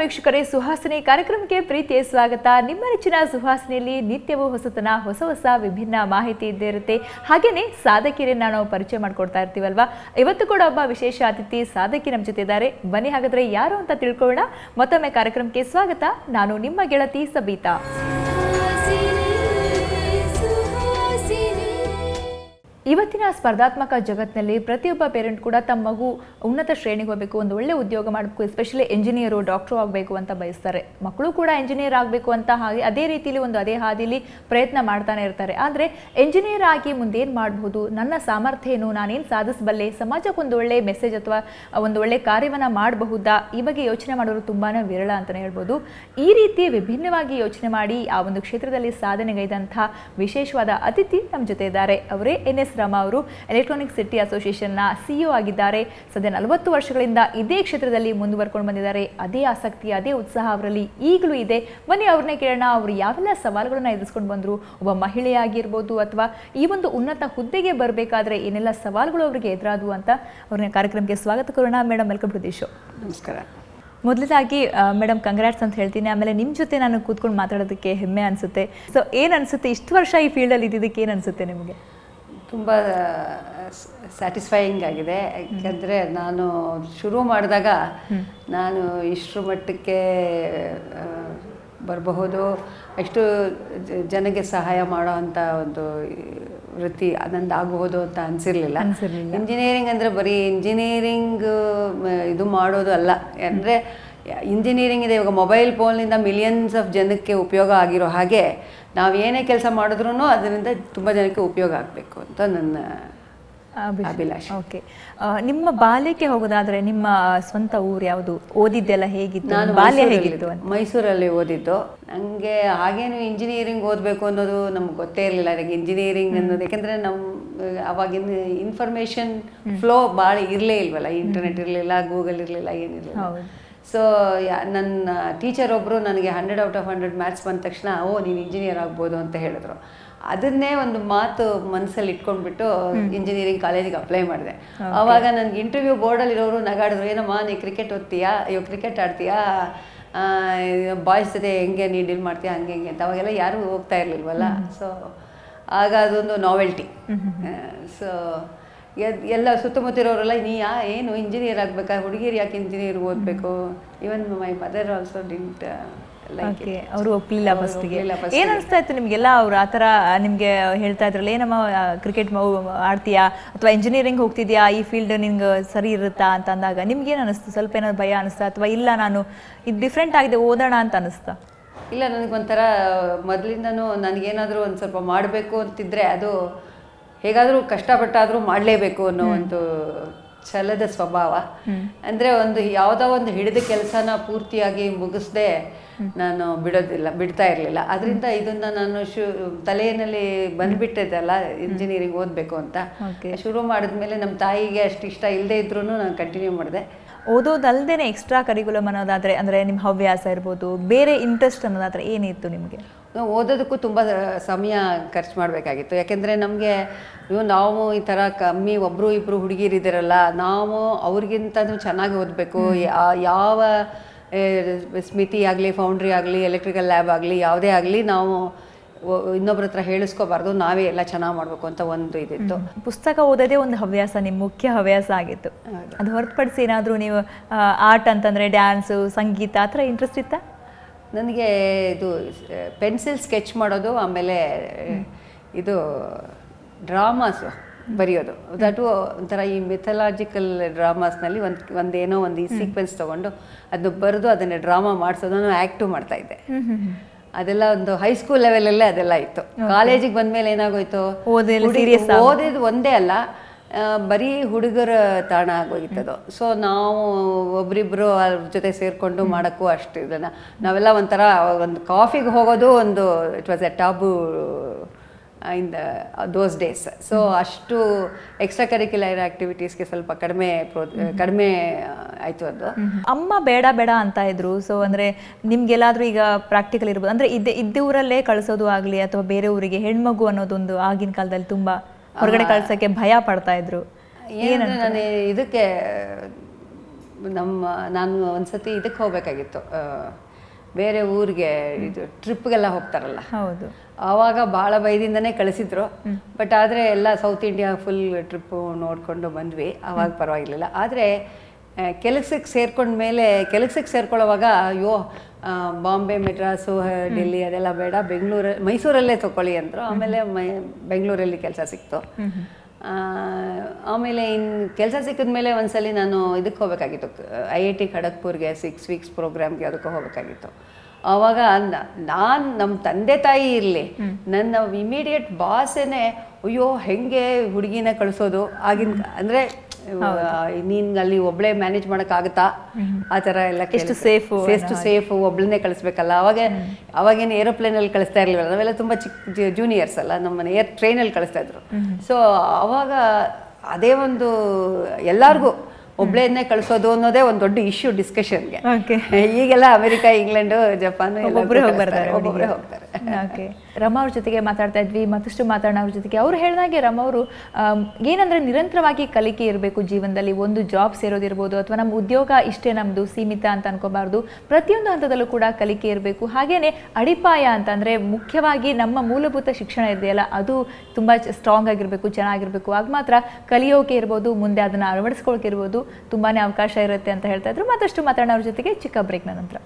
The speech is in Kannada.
ವೀಕ್ಷಕರೇ, ಸುಹಾಸನೆ ಕಾರ್ಯಕ್ರಮಕ್ಕೆ ಪ್ರೀತಿಯ ಸ್ವಾಗತ. ನಿಮ್ಮ ನೆಚ್ಚಿನ ಸುಹಾಸಿನಿಯಲ್ಲಿ ನಿತ್ಯವೂ ಹೊಸತನ, ಹೊಸ ಹೊಸ ವಿಭಿನ್ನ ಮಾಹಿತಿ ಇದ್ದೇ ಇರುತ್ತೆ. ಹಾಗೇನೆ ಸಾಧಕಿಯರನ್ನ ನಾವು ಪರಿಚಯ ಮಾಡಿಕೊಡ್ತಾ ಇರ್ತೀವಲ್ವಾ? ಇವತ್ತು ಕೂಡ ಒಬ್ಬ ವಿಶೇಷ ಅತಿಥಿ ಸಾಧಕಿ ನಮ್ಮ ಜೊತೆ ಇದ್ದಾರೆ. ಬನ್ನಿ ಹಾಗಾದ್ರೆ ಯಾರು ಅಂತ ತಿಳ್ಕೊಳ್ಳೋಣ. ಮತ್ತೊಮ್ಮೆ ಕಾರ್ಯಕ್ರಮಕ್ಕೆ ಸ್ವಾಗತ. ನಾನು ನಿಮ್ಮ ಗೆಳತಿ ಸಬೀತಾ. ಇವತ್ತಿನ ಸ್ಪರ್ಧಾತ್ಮಕ ಜಗತ್ತಿನಲ್ಲಿ ಪ್ರತಿಯೊಬ್ಬ ಪೇರೆಂಟ್ ಕೂಡ ತಮ್ಮ ಮಗು ಉನ್ನತ ಶ್ರೇಣಿಗೆ ಹೋಗಬೇಕು, ಒಂದು ಒಳ್ಳೆ ಉದ್ಯೋಗ ಮಾಡಬೇಕು ಎಸ್ಪೆಷಲಿ ಇಂಜಿನಿಯರು ಡಾಕ್ಟ್ರು ಆಗಬೇಕು ಅಂತ ಬಯಸ್ತಾರೆ. ಮಕ್ಕಳು ಕೂಡ ಇಂಜಿನಿಯರ್ ಆಗಬೇಕು ಅಂತ ಹಾಗೆ ಅದೇ ರೀತಿಯಲ್ಲಿ ಒಂದು ಅದೇ ಹಾದಿಲಿ ಪ್ರಯತ್ನ ಮಾಡ್ತಾನೆ ಇರ್ತಾರೆ. ಆದರೆ ಇಂಜಿನಿಯರ್ ಆಗಿ ಮುಂದೇನು ಮಾಡಬಹುದು ನನ್ನ ಸಾಮರ್ಥ್ಯ ಏನು? ನಾನೇನು ಸಾಧಿಸಬಲ್ಲೆ? ಸಮಾಜಕ್ಕೆ ಒಂದು ಒಳ್ಳೆ ಮೆಸೇಜ್ ಅಥವಾ ಒಂದು ಒಳ್ಳೆ ಕಾರ್ಯವನ್ನು ಮಾಡಬಹುದಾ? ಈ ಬಗ್ಗೆ ಯೋಚನೆ ಮಾಡೋರು ತುಂಬಾ ವಿರಳ ಅಂತಲೇ ಹೇಳ್ಬೋದು. ಈ ರೀತಿ ವಿಭಿನ್ನವಾಗಿ ಯೋಚನೆ ಮಾಡಿ ಆ ಒಂದು ಕ್ಷೇತ್ರದಲ್ಲಿ ಸಾಧನೆಗೈದಂಥ ವಿಶೇಷವಾದ ಅತಿಥಿ ನಮ್ಮ ಜೊತೆ ಇದ್ದಾರೆ. ಅವರೇ ಎನ್ ಎಸ್ ರಾಮ ಅವರು ಎಲೆಕ್ಟ್ರಾನಿಕ್ ಸಿಟಿ ಅಸೋಸಿಯೇಷನ್ನ ಸಿಇಒ ಆಗಿದ್ದಾರೆ. ಸದ್ಯ ನಲವತ್ತು ವರ್ಷಗಳಿಂದ ಇದೇ ಕ್ಷೇತ್ರದಲ್ಲಿ ಮುಂದುವರ್ಕೊಂಡು ಬಂದಿದ್ದಾರೆ. ಅದೇ ಆಸಕ್ತಿ ಅದೇ ಉತ್ಸಾಹ ಅವರಲ್ಲಿ ಈಗಲೂ ಇದೆ. ಬನ್ನಿ ಅವ್ರನ್ನೇ ಕೇಳೋಣ. ಅವರು ಯಾವೆಲ್ಲ ಸವಾಲುಗಳನ್ನ ಎದುರಿಸ್ಕೊಂಡು ಬಂದರು? ಒಬ್ಬ ಮಹಿಳೆಯಾಗಿರ್ಬೋದು ಅಥವಾ ಈ ಒಂದು ಉನ್ನತ ಹುದ್ದೆಗೆ ಬರಬೇಕಾದ್ರೆ ಏನೆಲ್ಲ ಸವಾಲುಗಳು ಅವರಿಗೆ ಎದುರಾದವು ಅಂತ ಅವ್ರನ್ನ ಕಾರ್ಯಕ್ರಮಕ್ಕೆ ಸ್ವಾಗತ ಕೋರೋಣ. Madam welcome to the show. ನಮಸ್ಕಾರ. ಮೊದಲದಾಗಿ ಮೇಡಮ್ ಕಂಗ್ರಾಟ್ಸ್ ಅಂತ ಹೇಳ್ತೀನಿ. ಆಮೇಲೆ ನಿಮ್ಮ ಜೊತೆ ನಾನು ಕೂತ್ಕೊಂಡು ಮಾತಾಡೋದಕ್ಕೆ ಹೆಮ್ಮೆ ಅನಿಸುತ್ತೆ. ಸೊ ಏನು ಅನಿಸುತ್ತೆ? ಇಷ್ಟು ವರ್ಷ ಈ ಫೀಲ್ಡಲ್ಲಿ ಇದ್ದಿದ್ದಕ್ಕೆ ಏನು ಅನಿಸುತ್ತೆ ನಿಮಗೆ? ತುಂಬ ಸ್ಯಾಟಿಸ್ಫೈಯಿಂಗ್ ಆಗಿದೆ. ಯಾಕಂದರೆ ನಾನು ಶುರು ಮಾಡಿದಾಗ ನಾನು ಇಷ್ಟರ ಮಟ್ಟಕ್ಕೆ ಬರಬಹುದು. ಅಷ್ಟು ಜನಕ್ಕೆ ಸಹಾಯ ಮಾಡೋ ಅಂಥ ಒಂದು ವೃತ್ತಿ ಅದೊಂದು ಆಗಬಹುದು ಅಂತ ಅನಿಸಿರ್ಲಿಲ್ಲ. ಇಂಜಿನಿಯರಿಂಗ್ ಅಂದರೆ ಬರೀ ಇಂಜಿನಿಯರಿಂಗ್ ಇದು ಮಾಡೋದು ಅಲ್ಲ. ಅಂದರೆ ಇಂಜಿನಿಯರಿಂಗ್ ಇದೆ. ಇವಾಗ ಮೊಬೈಲ್ ಫೋನ್ನಿಂದ ಮಿಲಿಯನ್ಸ್ ಆಫ್ ಜನಕ್ಕೆ ಉಪಯೋಗ ಆಗಿರೋ ಹಾಗೆ ನಾವು ಏನೇ ಕೆಲಸ ಮಾಡಿದ್ರೂ ಅದರಿಂದ ತುಂಬ ಜನಕ್ಕೆ ಉಪಯೋಗ ಆಗಬೇಕು ಅಂತ ನನ್ನ ಅಭಿಲಾಷೆ. ಓಕೆ. ನಿಮ್ಮ ಬಾಲ್ಯಕ್ಕೆ ಹೋಗೋದಾದ್ರೆ ನಿಮ್ಮ ಸ್ವಂತ ಊರು ಯಾವುದು? ಓದಿದ್ದೆಲ್ಲ ಹೇಗಿತ್ತು? ನಾನು ಬಾಲ್ಯ ಹೇಗಿತ್ತು ಮೈಸೂರಲ್ಲಿ ಓದಿದ್ದು. ನನಗೆ ಹಾಗೇನು ಇಂಜಿನಿಯರಿಂಗ್ ಓದಬೇಕು ಅನ್ನೋದು ನಮ್ಗೆ ಗೊತ್ತೇ ಇರಲಿಲ್ಲ. ನನಗೆ ಇಂಜಿನಿಯರಿಂಗ್ ಅನ್ನೋದು. ಯಾಕೆಂದರೆ ನಮ್ಮ ಅವಾಗಿನ ಇನ್ಫಾರ್ಮೇಷನ್ ಫ್ಲೋ ಭಾಳ ಇರಲೇ ಇಲ್ವಲ್ಲ? ಇಂಟರ್ನೆಟ್ ಇರಲಿಲ್ಲ ಗೂಗಲ್ ಇರಲಿಲ್ಲ ಏನಿರಲಿಲ್ಲ. ಸೊ ನನ್ನ ಟೀಚರ್ ಒಬ್ಬರು ನನಗೆ hundred out of hundred maths ಬಂದ ತಕ್ಷಣ ಓ ನೀನು ಇಂಜಿನಿಯರ್ ಆಗ್ಬೋದು ಅಂತ ಹೇಳಿದ್ರು. ಅದನ್ನೇ ಒಂದು ಮಾತು ಮನಸ್ಸಲ್ಲಿ ಇಟ್ಕೊಂಡ್ಬಿಟ್ಟು ಇಂಜಿನಿಯರಿಂಗ್ ಕಾಲೇಜಿಗೆ ಅಪ್ಲೈ ಮಾಡಿದೆ. ಆವಾಗ ನನಗೆ ಇಂಟರ್ವ್ಯೂ ಬೋರ್ಡಲ್ಲಿರೋರು ನಗಾಡಿದ್ರು ಏನಮ್ಮ ನೀ ಕ್ರಿಕೆಟ್ ಓದ್ತೀಯಾ? ಅಯ್ಯೋ ಕ್ರಿಕೆಟ್ ಆಡ್ತೀಯಾ? ಬಾಯ್ಸ್ ಜೊತೆ ಹೆಂಗೆ ನೀ ಡೀಲ್ ಮಾಡ್ತೀಯಾ? ಹಂಗೆ ಹೆಂಗೆ ಅಂತ ಅವಾಗೆಲ್ಲ ಯಾರೂ ಹೋಗ್ತಾ ಇರಲಿಲ್ವಲ್ಲ? ಸೊ ಆಗ ಅದೊಂದು ನಾವೆಲ್ಟಿ ಸೊ ಎಲ್ಲ ಸುತ್ತಮುತ್ತಿರೋರೆಲ್ಲ ನೀ ಯಾ ಏನು? ಇಂಜಿನಿಯರ್ ಆಗಬೇಕಾ? ಹುಡುಗಿರು ಯಾಕೆ ಇಂಜಿನಿಯರ್ ಓದಬೇಕು? Even my mother also didn't okay ಅವರು ಒಪ್ಪಲಿಲ್ಲ ಫಸ್ಟ್ಗೆ ಏನು ಅನಿಸ್ತಾ ಇತ್ತು ನಿಮಗೆಲ್ಲ? ಅವ್ರು ಆ ಥರ ನಿಮಗೆ ಹೇಳ್ತಾ ಇದ್ರಲ್ಲ ಏನಮ್ಮ ಕ್ರಿಕೆಟ್ ಆಡ್ತೀಯಾ? ಅಥವಾ ಇಂಜಿನಿಯರಿಂಗ್ ಹೋಗ್ತಿದ್ಯಾ? ಈ ಫೀಲ್ಡ್ ನಿಂಗೆ ಸರಿ ಇರುತ್ತಾ ಅಂತ ಅಂದಾಗ ನಿಮ್ಗೆ ಏನು ಅನಿಸ್ತು? ಸ್ವಲ್ಪ ಏನಾದ್ರು ಭಯ ಅನಿಸ್ತಾ? ಅಥವಾ ಇಲ್ಲ ನಾನು ಇದು ಡಿಫ್ರೆಂಟ್ ಆಗಿದೆ ಓದೋಣ ಅಂತ ಅನಿಸ್ತಾ? ಇಲ್ಲ ನನಗೊಂಥರ ಮೊದಲಿಂದನೂ ನನಗೇನಾದರೂ ಒಂದು ಸ್ವಲ್ಪ ಮಾಡಬೇಕು ಅಂತಿದ್ರೆ ಅದು ಹೇಗಾದರೂ ಕಷ್ಟಪಟ್ಟಾದರೂ ಮಾಡಲೇಬೇಕು ಅನ್ನೋ ಒಂದು ಛಲದ ಸ್ವಭಾವ. ಅಂದರೆ ಒಂದು ಯಾವುದೋ ಒಂದು ಹಿಡಿದ ಕೆಲಸನ ಪೂರ್ತಿಯಾಗಿ ಮುಗಿಸ್ದೆ ನಾನು ಬಿಡೋದಿಲ್ಲ ಬಿಡ್ತಾ ಇರಲಿಲ್ಲ. ಅದರಿಂದ ಇದನ್ನ ನಾನು ಶು ತಲೆಯಲ್ಲಿ ಬಂದ್ಬಿಟ್ಟಿದ್ದಲ್ಲ ಇಂಜಿನಿಯರಿಂಗ್ ಓದಬೇಕು ಅಂತ. ಶುರು ಮಾಡಿದ್ಮೇಲೆ ನಮ್ಮ ತಾಯಿಗೆ ಅಷ್ಟು ಇಷ್ಟ ಇಲ್ಲದೆ ಇದ್ರೂ ನಾನು ಕಂಟಿನ್ಯೂ ಮಾಡಿದೆ. ಓದೋದಲ್ದೇನೆ ಎಕ್ಸ್ಟ್ರಾ ಕರಿಕುಲಮ್ ಅನ್ನೋದಾದರೆ ಅಂದರೆ ನಿಮ್ಮ ಹವ್ಯಾಸ ಇರ್ಬೋದು ಬೇರೆ ಇಂಟ್ರೆಸ್ಟ್ ಅನ್ನೋದಾದರೆ ಏನಿತ್ತು ನಿಮಗೆ? ಓದೋದಕ್ಕೂ ತುಂಬ ಸಮಯ ಖರ್ಚು ಮಾಡಬೇಕಾಗಿತ್ತು. ಯಾಕೆಂದರೆ ನಮಗೆ ಇವು ನಾವು ಈ ಥರ ಕಮ್ಮಿ ಒಬ್ಬರು ಇಬ್ಬರು ಹುಡುಗಿರಿದ್ದೀರಲ್ಲ ನಾವು ಅವ್ರಿಗಿಂತನೂ ಚೆನ್ನಾಗಿ ಓದಬೇಕು. ಯಾವ ಸ್ಮಿತಿ ಆಗಲಿ ಫೌಂಡ್ರಿ ಆಗಲಿ ಎಲೆಕ್ಟ್ರಿಕಲ್ ಲ್ಯಾಬ್ ಆಗಲಿ ಯಾವುದೇ ಆಗಲಿ ನಾವು ಇನ್ನೊಬ್ರ ಹತ್ರ ಹೇಳಿಸ್ಕೋಬಾರ್ದು ನಾವೇ ಎಲ್ಲ ಚೆನ್ನಾಗಿ ಮಾಡಬೇಕು ಅಂತ ಒಂದು ಇದಿತ್ತು. ಪುಸ್ತಕ ಓದೋದೇ ಒಂದು ಹವ್ಯಾಸ ನಿಮ್ಮ ಮುಖ್ಯ ಹವ್ಯಾಸ ಆಗಿತ್ತು. ಅದು ಹೊರತುಪಡಿಸಿ ಏನಾದರೂ ನೀವು ಆರ್ಟ್ ಅಂತಂದ್ರೆ ಡ್ಯಾನ್ಸು ಸಂಗೀತ ಆ ಥರ ಇಂಟ್ರೆಸ್ಟ್ ಇತ್ತಾ? ನನಗೆ ಇದು ಪೆನ್ಸಿಲ್ ಸ್ಕೆಚ್ ಮಾಡೋದು ಆಮೇಲೆ ಇದು ಡ್ರಾಮಾಸು ಬರೆಯೋದು. ದಟ್ ಒಂಥರ ಈ ಮಿಥಲಾಜಿಕಲ್ ಡ್ರಾಮಾಸ್ನಲ್ಲಿ ಒಂದು ಒಂದೇನೋ ಒಂದು ಈ ಸೀಕ್ವೆನ್ಸ್ ತೊಗೊಂಡು ಅದನ್ನು ಬರೆದು ಅದನ್ನು ಡ್ರಾಮಾ ಮಾಡಿಸೋದನ್ನು ಆ್ಯಕ್ಟು ಮಾಡ್ತಾಯಿದ್ದೆ ಅದೆಲ್ಲ ಒಂದು ಹೈಸ್ಕೂಲ್ ಲೆವೆಲಲ್ಲೇ ಅದೆಲ್ಲ ಇತ್ತು. ಕಾಲೇಜಿಗೆ ಬಂದ್ಮೇಲೆ ಏನಾಗೋಯ್ತು? ಓದಿದ್ದು ಒಂದೇ ಅಲ್ಲ ಬರೀ ಹುಡುಗರ ತಾಣ ಆಗೋಗಿತ್ತದು ಸೊ ನಾವು ಒಬ್ರಿಬ್ರು ಅವ್ರ ಜೊತೆ ಸೇರಿಕೊಂಡು ಮಾಡೋಕ್ಕೂ ಅಷ್ಟು ಇದನ್ನ ನಾವೆಲ್ಲ ಒಂಥರ ಒಂದು ಕಾಫಿಗೆ ಹೋಗೋದು ಒಂದು it was a taboo in the those days so ಅಷ್ಟು ಎಕ್ಸ್ಟ್ರಾ ಕರಿಕ್ಯುಲರ್ ಆಕ್ಟಿವಿಟೀಸ್ಗೆ ಸ್ವಲ್ಪ ಕಡಿಮೆ ಪ್ರೋ ಕಡಿಮೆ ಆಯಿತು ಅದು. ಅಮ್ಮ ಬೇಡ ಬೇಡ ಅಂತ ಇದ್ರು. ಸೊ ಅಂದ್ರೆ ನಿಮ್ಗೆಲ್ಲಾದರೂ ಈಗ ಪ್ರಾಕ್ಟಿಕಲ್ ಇರ್ಬೋದು. ಅಂದ್ರೆ ಇದ್ದ ಇದ್ದ ಊರಲ್ಲೇ ಕಳಿಸೋದು ಆಗಲಿ ಅಥವಾ ಬೇರೆ ಊರಿಗೆ ಹೆಣ್ಮಗು ಅನ್ನೋದೊಂದು ಆಗಿನ ಕಾಲದಲ್ಲಿ ತುಂಬಾ ಹೊರಗಡೆ ಕಳ್ಸೋಕ್ಕೆ ಭಯ ಪಡ್ತಾ ಇದ್ರು. ಏನಂದ್ರೆ ನಾನು ಇದಕ್ಕೆ ನಮ್ಮ ನಾನು ಒಂದ್ಸತಿ ಇದಕ್ಕೆ ಹೋಗಬೇಕಾಗಿತ್ತು. ಬೇರೆ ಊರಿಗೆ ಇದು ಟ್ರಿಪ್ಗೆಲ್ಲ ಹೋಗ್ತಾರಲ್ಲ. ಹೌದು. ಆವಾಗ ಭಾಳ ಭಯದಿಂದನೇ ಕಳಿಸಿದ್ರು. ಬಟ್ ಆದರೆ ಎಲ್ಲ ಸೌತ್ ಇಂಡಿಯಾ ಫುಲ್ ಟ್ರಿಪ್ಪು ನೋಡಿಕೊಂಡು ಬಂದ್ವಿ. ಆವಾಗ ಪರವಾಗಿಲ್ಲ ಆದರೆ ಕೆಲಸಕ್ಕೆ ಸೇರ್ಕೊಂಡ ಮೇಲೆ ಕೆಲಸಕ್ಕೆ ಸೇರ್ಕೊಳ್ಳೋವಾಗ ಅಯ್ಯೋ ಬಾಂಬೆ ಮೆಡ್ರಾಸು ಡೆಲ್ಲಿ ಅದೆಲ್ಲ ಬೇಡ. ಬೆಂಗಳೂರು ಮೈಸೂರಲ್ಲೇ ತಗೊಳ್ಳಿ ಅಂದರು. ಆಮೇಲೆ ಮೈ ಬೆಂಗಳೂರಲ್ಲಿ ಕೆಲಸ ಸಿಕ್ತು. ಆಮೇಲೆ ಇನ್ನು ಕೆಲಸ ಸಿಕ್ಕಿದ ಮೇಲೆ ಒಂದ್ಸಲಿ ನಾನು ಇದಕ್ಕೆ ಹೋಗಬೇಕಾಗಿತ್ತು. ಐ ಐ ಟಿ ಖಡಗ್ಪುರ್ಗೆ ಸಿಕ್ಸ್ ವೀಕ್ಸ್ ಪ್ರೋಗ್ರಾಮ್ಗೆ ಅದಕ್ಕೆ ಹೋಗಬೇಕಾಗಿತ್ತು. ಆವಾಗ ನಾನು ನಮ್ಮ ತಂದೆ ತಾಯಿ ಇರಲಿ ನನ್ನ ಇಮಿಡಿಯೇಟ್ ಬಾಸೇನೆ ಅಯ್ಯೋ ಹೆಂಗೆ ಹುಡುಗಿನ ಕಳಿಸೋದು? ಆಗಿನ ಅಂದರೆ ನೀನು ಅಲ್ಲಿ ಒಬ್ಳೆ ಮ್ಯಾನೇಜ್ ಮಾಡೋಕ್ಕಾಗುತ್ತಾ? ಆ ಥರ ಎಲ್ಲ ಎಷ್ಟು ಸೇಫ್ ಎಷ್ಟು ಸೇಫ್ ಒಬ್ಳನ್ನೇ ಕಳಿಸ್ಬೇಕಲ್ಲ. ಅವಾಗ ಅವಾಗೇನು ಏರೋಪ್ಲೇನಲ್ಲಿ ಕಳಿಸ್ತಾ ಇರ್ಲಿಲ್ಲ ನಾವೆಲ್ಲ ತುಂಬಾ ಚಿಕ್ಕ ಜೂನಿಯರ್ಸ್ ಅಲ್ಲ. ನಮ್ಮ ಏರ್ ಟ್ರೈನಲ್ಲಿ ಕಳಿಸ್ತಾ ಇದ್ರು. ಸೊ ಅವಾಗ ಅದೇ ಒಂದು ಎಲ್ಲರಿಗೂ ಒಬ್ಳೇನೆ ಕಳಿಸೋದು ಅನ್ನೋದೇ ಒಂದು ದೊಡ್ಡ ಇಶ್ಯೂ ಡಿಸ್ಕಷನ್ಗೆ ಈಗೆಲ್ಲ ಅಮೆರಿಕ ಇಂಗ್ಲೆಂಡ್ ಜಪಾನ್ ಒಬ್ಬೊಬ್ಬರೇ ಹೋಗ್ತಾರೆ. ರಮ ಅವ್ರ ಜೊತೆಗೆ ಮಾತಾಡ್ತಾ ಇದ್ವಿ, ಮತ್ತಷ್ಟು ಮಾತಾಡೋಣ ಅವ್ರ ಜೊತೆಗೆ. ಅವ್ರು ಹೇಳಿದಾಗೆ ರಮ ಅವರು ಏನಂದ್ರೆ ನಿರಂತರವಾಗಿ ಕಲಿಕೆ ಇರಬೇಕು ಜೀವನದಲ್ಲಿ. ಒಂದು ಜಾಬ್ ಸೇರೋದಿರ್ಬೋದು ಅಥವಾ ನಮ್ಮ ಉದ್ಯೋಗ ಇಷ್ಟೇ ನಮ್ಮದು ಸೀಮಿತ ಅಂತ ಅನ್ಕೋಬಾರ್ದು. ಪ್ರತಿಯೊಂದು ಹಂತದಲ್ಲೂ ಕೂಡ ಕಲಿಕೆ ಇರಬೇಕು. ಹಾಗೇನೆ ಅಡಿಪಾಯ ಅಂತಂದ್ರೆ ಮುಖ್ಯವಾಗಿ ನಮ್ಮ ಮೂಲಭೂತ ಶಿಕ್ಷಣ ಇದೆಯಲ್ಲ, ಅದು ತುಂಬ ಸ್ಟ್ರಾಂಗ್ ಆಗಿರಬೇಕು, ಚೆನ್ನಾಗಿರ್ಬೇಕು. ಆಗ ಮಾತ್ರ ಕಲಿಯೋಕೆ ಇರ್ಬೋದು, ಮುಂದೆ ಅದನ್ನು ಅಳವಡಿಸ್ಕೊಳಕ್ಕೆ ಇರ್ಬೋದು, ತುಂಬಾನೇ ಅವಕಾಶ ಇರುತ್ತೆ ಅಂತ ಹೇಳ್ತಾ ಇದ್ರು. ಮತ್ತಷ್ಟು ಮಾತಾಡೋಣ ಅವ್ರ ಜೊತೆಗೆ ಚಿಕ್ಕ ಬ್ರೇಕ್ನ ನಂತರ.